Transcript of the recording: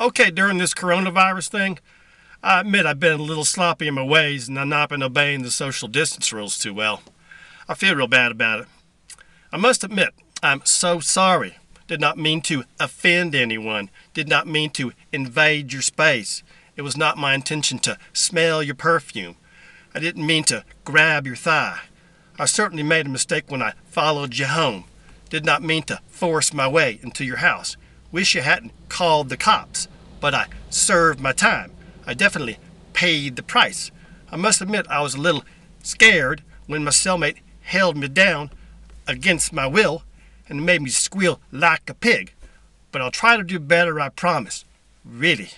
Okay, during this coronavirus thing, I admit I've been a little sloppy in my ways and I've not been obeying the social distance rules too well. I feel real bad about it. I must admit, I'm so sorry. Did not mean to offend anyone. Did not mean to invade your space. It was not my intention to smell your perfume. I didn't mean to grab your thigh. I certainly made a mistake when I followed you home. Did not mean to force my way into your house. Wish you hadn't called the cops, but I served my time. I definitely paid the price. I must admit I was a little scared when my cellmate held me down against my will and made me squeal like a pig. But I'll try to do better, I promise. Really.